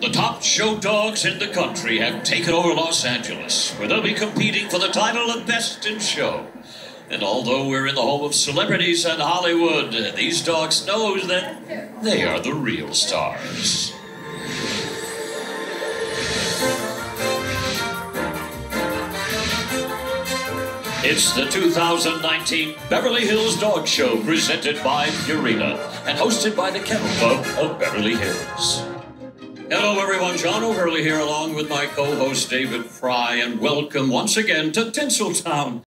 The top show dogs in the country have taken over Los Angeles, where they'll be competing for the title of Best in Show. And although we're in the home of celebrities and Hollywood, these dogs know that they are the real stars. It's the 2019 Beverly Hills Dog Show presented by Purina and hosted by the Kennel Club of Beverly Hills. Hello, everyone. John O'Hurley here, along with my co host David Frei, and welcome once again to Tinseltown.